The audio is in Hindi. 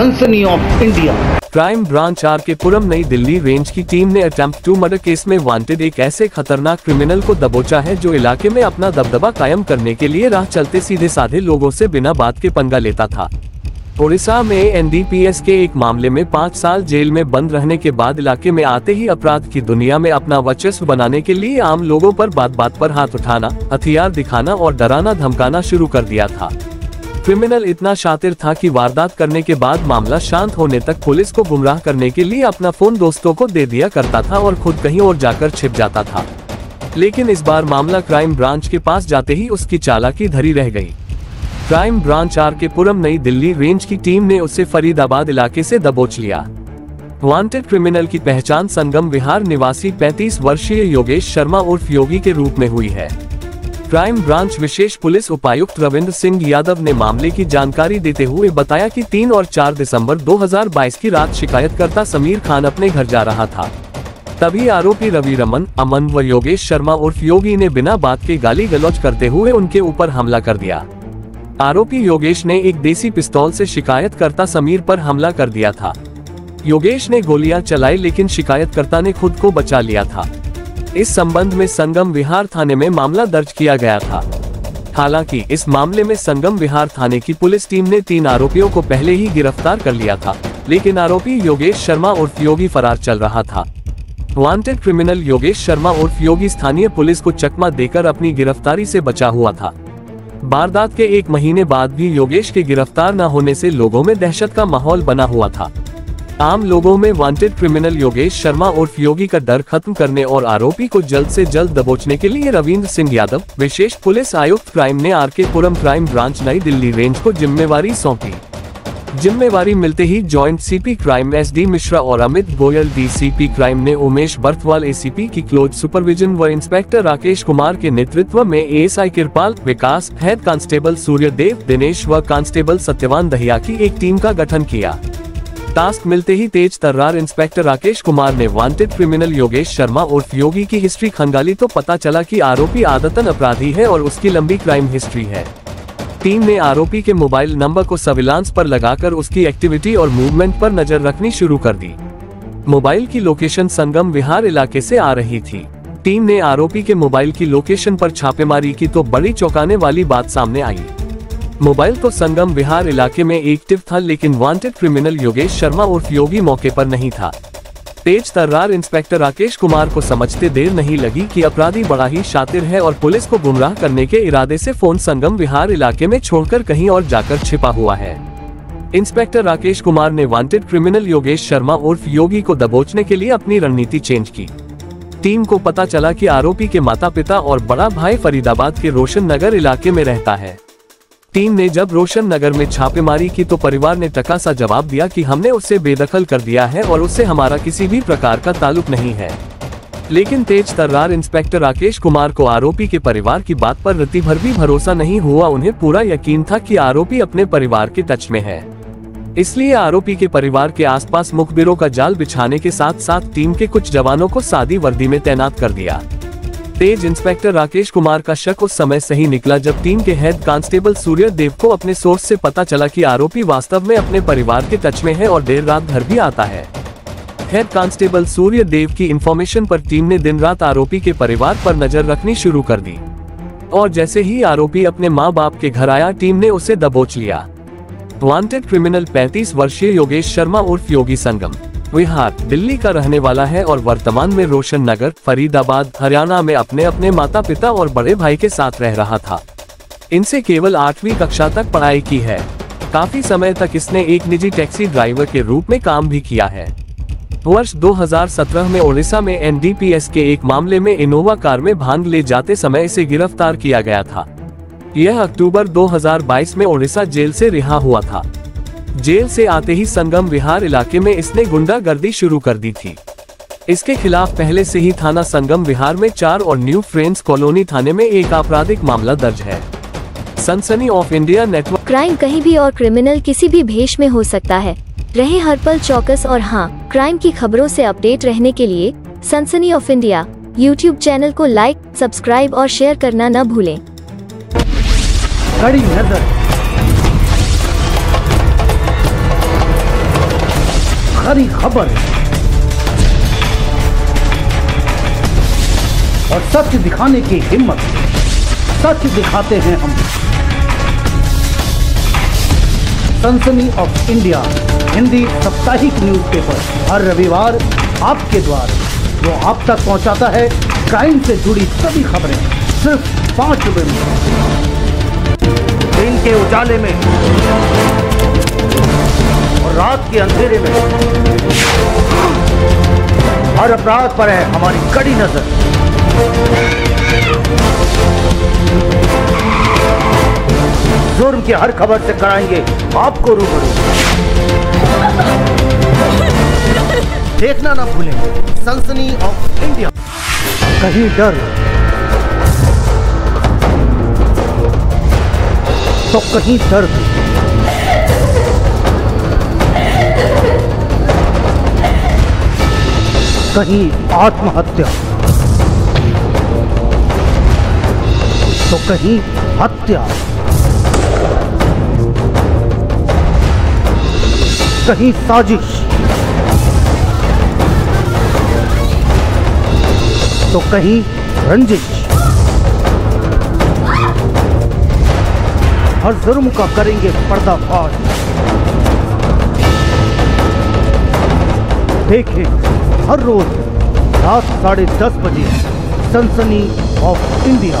सनसनी of India. Crime branch R K Puram Nai Delhi range की टीम ने अटेम्प्ट टू मर्डर केस में वांटेड एक ऐसे खतरनाक क्रिमिनल को दबोचा है जो इलाके में अपना दबदबा कायम करने के लिए राह चलते सीधे साधे लोगों से बिना बात के पंगा लेता था। ओडिशा में एनडीपीएस के एक मामले में पाँच साल जेल में बंद रहने के बाद इलाके में आते ही अपराध की दुनिया में अपना वर्चस्व बनाने के लिए आम लोगों पर बात बात पर हाथ उठाना, हथियार दिखाना और डराना धमकाना शुरू कर दिया था। क्रिमिनल इतना शातिर था कि वारदात करने के बाद मामला शांत होने तक पुलिस को गुमराह करने के लिए अपना फ़ोन दोस्तों को दे दिया करता था और खुद कहीं और जाकर छिप जाता था। लेकिन इस बार मामला क्राइम ब्रांच के पास जाते ही उसकी चालाकी धरी रह गई। Crime branch R K Puram नई दिल्ली रेंज की टीम ने उसे फरीदाबाद इलाके से दबोच लिया। वांटेड क्रिमिनल की पहचान संगम विहार निवासी 35 वर्षीय योगेश शर्मा उर्फ़ योगी के रूप में हुई है। क्राइम ब्रांच विशेष पुलिस उपायुक्त रविंद्र सिंह यादव ने मामले की जानकारी देते हुए बताया कि 3 और 4 दिसंबर 2022 की रात शिकायतकर्ता समीर खान अपने घर जा रहा था। तभी आरोपी रवि रमन, अमन व योगेश शर्मा उर्फ़ योगी ने बिना बात के गाली गलौज करते हुए उनके ऊपर हमला कर दिया। आरोपी योगेश ने एक देसी पिस्तौल से शिकायतकर्ता समीर पर हमला कर दिया था। योगेश ने गोलियाँ चलाई लेकिन शिकायतकर्ता ने खुद को बचा लिया था। इस संबंध में संगम विहार थाने में मामला दर्ज किया गया था। हालाँकि, इस मामले में संगम विहार थाने की पुलिस टीम ने तीन आरोपियों को पहले ही गिरफ़्तार कर लिया था, लेकिन आरोपी योगेश शर्मा उर्फ़ योगी फरार चल रहा था। वांटेड क्रिमिनल योगेश शर्मा उर्फ़ योगी स्थानीय पुलिस को चकमा देकर अपनी गिरफ्तारी से बचा हुआ था। वारदात के एक महीने बाद भी योगेश के गिरफ़्तार न होने से लोगों में दहशत का माहौल बना हुआ था। आम लोगों में वांटेड क्रिमिनल योगेश शर्मा उर्फ़ योगी का डर खत्म करने और आरोपी को जल्द से जल्द दबोचने के लिए रविंद्र सिंह यादव, विशेष पुलिस आयुक्त क्राइम ने R K Puram crime branch नई दिल्ली रेंज को जिम्मेवारी सौंपी। जिम्मेवारी मिलते ही joint CP crime S D Mishra और अमित गोयल डीसीपी क्राइम ने उमेश बर्थवाल एसीपी की क्लोज सुपरविजन व इंस्पेक्टर राकेश कुमार के नेतृत्व में ASI Kirpal Vikas head constable Suryadev Dinesh व कांस्टेबल सत्यवान दहिया की एक टीम का गठन किया। टास्क मिलते ही तेज तर्रार इंस्पेक्टर राकेश कुमार ने वांटेड क्रिमिनल योगेश शर्मा उर्फ़ योगी की हिस्ट्री खंगाली तो पता चला कि आरोपी आदतन अपराधी है और उसकी लंबी क्राइम हिस्ट्री है। टीम ने आरोपी के मोबाइल नंबर को सर्विलांस पर लगाकर उसकी एक्टिविटी और मूवमेंट पर नज़र रखनी शुरू कर दी। मोबाइल की लोकेशन संगम विहार इलाके से आ रही थी। टीम ने आरोपी के मोबाइल की लोकेशन पर छापेमारी की तो बड़ी चौंकाने वाली बात सामने आई। मोबाइल तो संगम विहार इलाके में एक्टिव था, लेकिन वांटेड क्रिमिनल योगेश शर्मा उर्फ़ योगी मौके पर नहीं था। तेज तर्रार इंस्पेक्टर राकेश कुमार को समझते देर नहीं लगी कि अपराधी बड़ा ही शातिर है और पुलिस को गुमराह करने के इरादे से फ़ोन संगम विहार इलाके में छोड़कर कहीं और जाकर छिपा हुआ है। इंस्पेक्टर राकेश कुमार ने वांटेड क्रिमिनल योगेश शर्मा उर्फ़ योगी को दबोचने के लिए अपनी रणनीति चेंज की। टीम को पता चला कि आरोपी के माता पिता और बड़ा भाई फरीदाबाद के रोशन नगर इलाके में रहता है। टीम ने जब रोशन नगर में छापेमारी की तो परिवार ने टका सा जवाब दिया कि हमने उससे बेदखल कर दिया है और उससे हमारा किसी भी प्रकार का ताल्लुक नहीं है। लेकिन तेज तर्रार इंस्पेक्टर राकेश कुमार को आरोपी के परिवार की बात पर रति भर भी भरोसा नहीं हुआ, उन्हें पूरा यकीन था कि आरोपी अपने परिवार के टच में है। इसलिए आरोपी के परिवार के आसपास मुखबिरों का जाल बिछाने के साथ साथ टीम के कुछ जवानों को सादी वर्दी में तैनात कर दिया। तेज इंस्पेक्टर राकेश कुमार का शक उस समय सही निकला जब टीम के हेड कांस्टेबल सूर्य देव को अपने सोर्स से पता चला कि आरोपी वास्तव में अपने परिवार के टच में है और देर रात घर भी आता है। हेड कांस्टेबल सूर्य देव की इंफॉर्मेशन पर टीम ने दिन रात आरोपी के परिवार पर नज़र रखनी शुरू कर दी। और जैसे ही आरोपी अपने माँ बाप के घर आया, टीम ने उसे दबोच लिया। वांटेड क्रिमिनल 35 वर्षीय योगेश शर्मा उर्फ़ योगी संगम। विहार दिल्ली का रहने वाला है और वर्तमान में रोशन नगर, फरीदाबाद, हरियाणा में अपने अपने माता पिता और बड़े भाई के साथ रह रहा था। इनसे केवल आठवीं कक्षा तक पढ़ाई की है। काफ़ी समय तक इसने एक निजी टैक्सी ड्राइवर के रूप में काम भी किया है। वर्ष 2017 में ओडिशा में एनडीपीएस के एक मामले में इनोवा कार में भाँग ले जाते समय इसे गिरफ़्तार किया गया था। यह अक्टूबर 2022 में ओडिशा जेल से रिहा हुआ था। जेल से आते ही संगम विहार इलाके में इसने गुंडागर्दी शुरू कर दी थी। इसके खिलाफ पहले से ही थाना संगम विहार में चार और न्यू फ्रेंड्स कॉलोनी थाने में एक आपराधिक मामला दर्ज है। सनसनी ऑफ़ इंडिया नेटवर्क क्राइम कहीं भी और क्रिमिनल किसी भी भेष में हो सकता है। रहे हर पल चौकस और हाँ क्राइम की खबरों से अपडेट रहने के लिए सनसनी ऑफ़ इंडिया यूट्यूब चैनल को लाइक सब्सक्राइब और शेयर करना न भूलें। कड़ी नज़र। खरी खबर है। और सच दिखाने की हिम्मत। सच दिखाते हैं हम। सनसनी ऑफ़ इंडिया, हिंदी साप्ताहिक न्यूज़पेपर हर रविवार आपके द्वार। जो आप तक पहुंचाता है क्राइम से जुड़ी सभी खबरें, सिर्फ़ पाँच रुपए में। दिन के उजाले में। और रात के अंधेरे में। हर अपराध पर है हमारी कड़ी नज़र। जुर्म की हर खबर से कराएँगे आपको रूबरू। देखना ना भूलें, सनसनी ऑफ़ इंडिया कहीं डर। तो कहीं दर्द। कहीं आत्महत्या। तो कहीं हत्या। कहीं साजिश। तो कहीं रंजिश। हर जुर्म का करेंगे पर्दाफाश। देखें। हर रोज रात साढ़े दस बजे सनसनी ऑफ़ इंडिया।